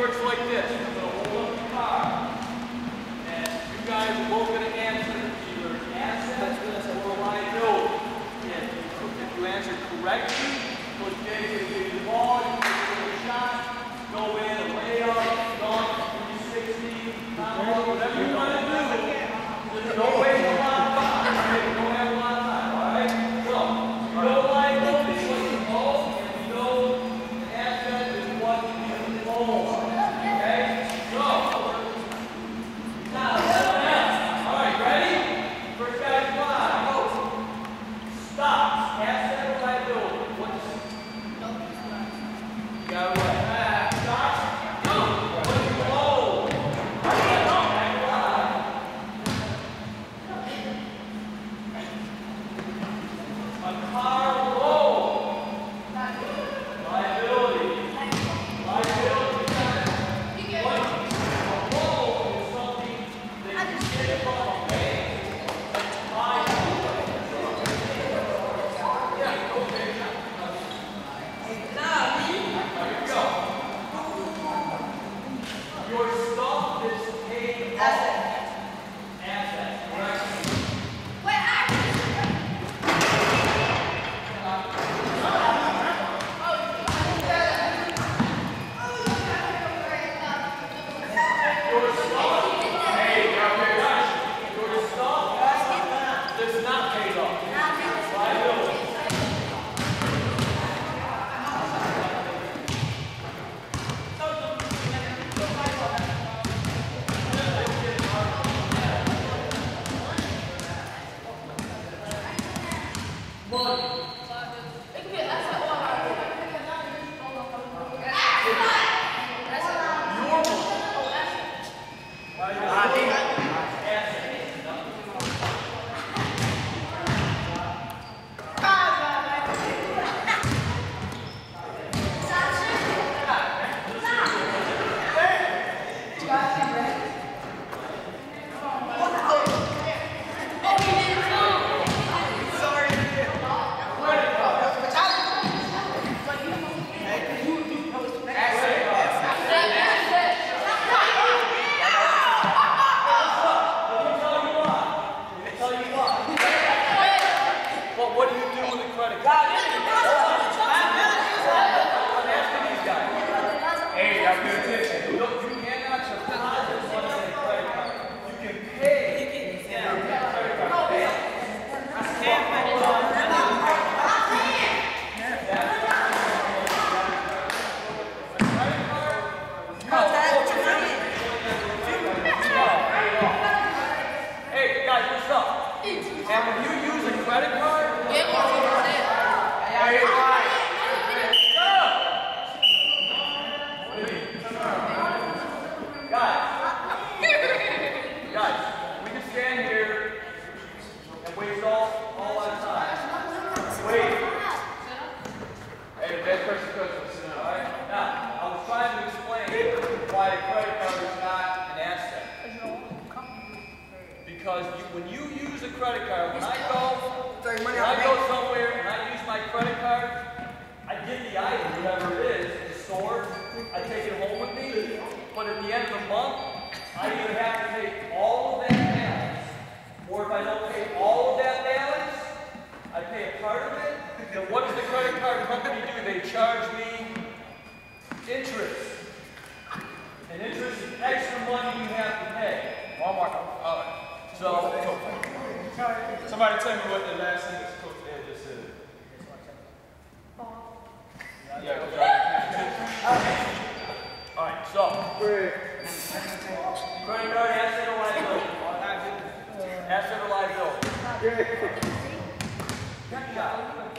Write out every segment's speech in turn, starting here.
works. Like this. Going to hold up the and you guys Hey, the best person goes sit down, all right? Now, I was trying to explain why a credit card is not an asset. Because you, when you use a credit card, when I go, when I go somewhere and I use my credit card, I get the item, whatever it is, the store, I take it home with me, but at the end of the month, I either have to pay all of that balance, or if I don't pay all of that balance, I pay a part of it, then what does the credit card company do? They charge me interest. And interest is extra money you have to pay. Walmart. All right. So, Somebody tell me what the last sentence Coach Ed just said. Yeah, Ed. all right, so. Credit card asset or liability? Asset or liability? Good job.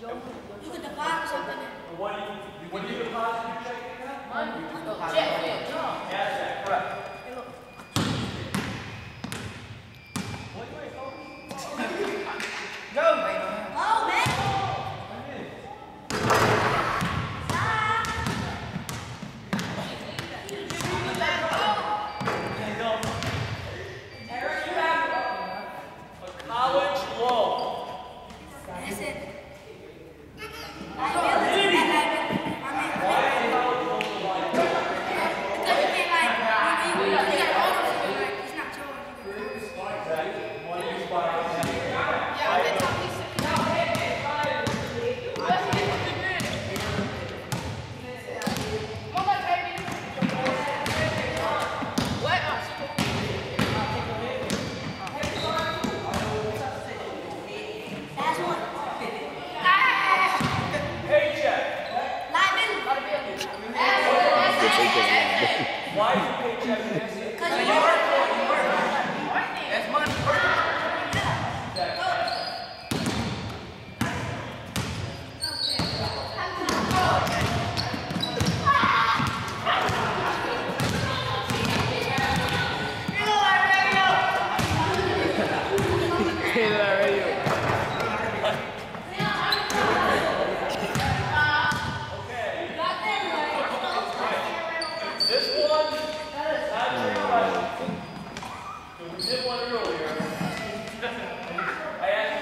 You can deposit in. What do you, what do you deposit? You're that? Money. Check, correct.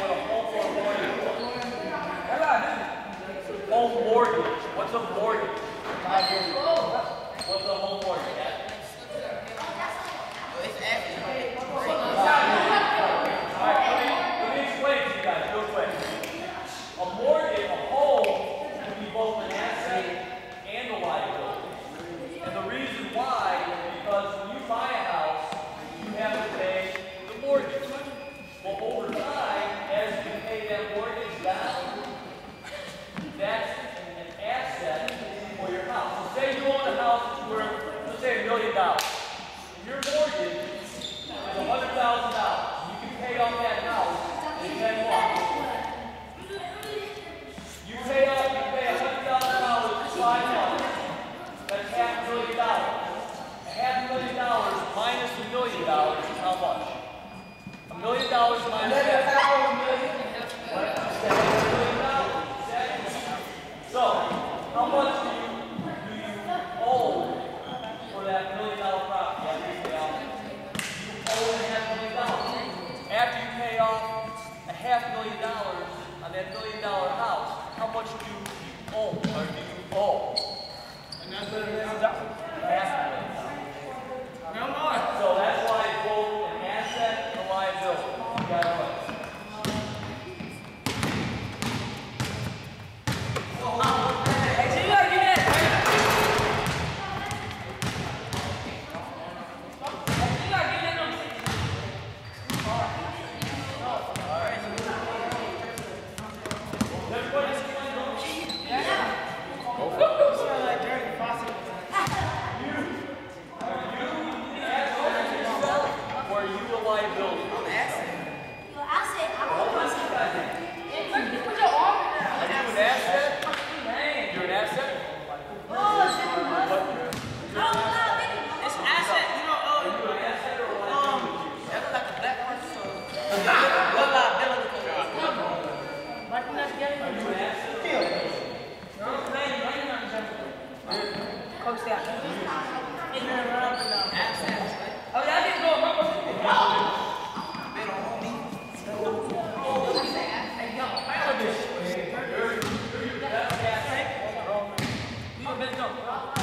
What a home or mortgage was. What's a mortgage? I give you a big one. What's a mortgage? What's a home mortgage. What's a mortgage? What's a home mortgage? Alright, let me, let me explain to you guys real quick. A mortgage, a home, can be both an asset and a liability. And the reason why is because when you buy a house, you have to pay the mortgage. Well, over time, as you pay that mortgage down, that's an asset for your house. So say you own a house that's worth, let's say a million dollars. And your mortgage is a hundred thousand dollars. You can pay off that house in ten months. You pay off, you pay a hundred thousand dollars for five months. That's half a million dollars. A half a million dollars minus a million dollars is how much? A million dollars minus go.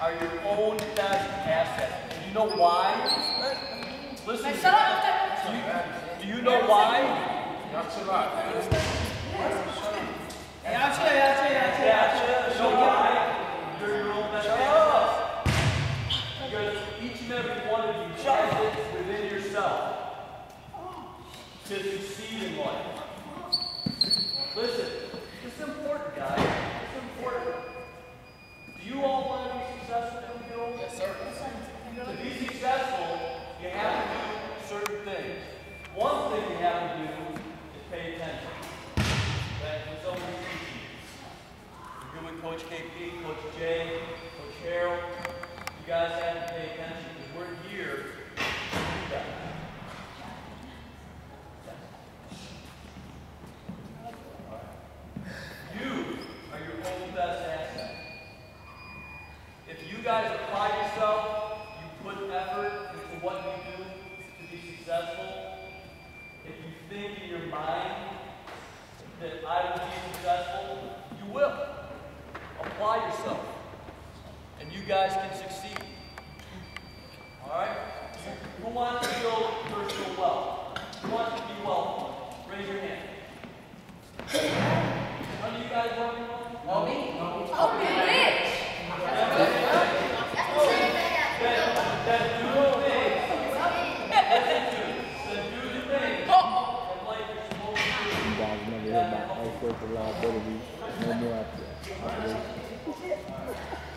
are your own assets. And you know why? Listen. Do you, know why? That's a lot. Gotcha, gotcha, gotcha. Gotcha. You know why? You're. Because each and every one of you has it within yourself to succeed in life. Listen, it's important, guys.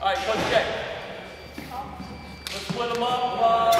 All right, Coach Jack. Let's split them up. Uh...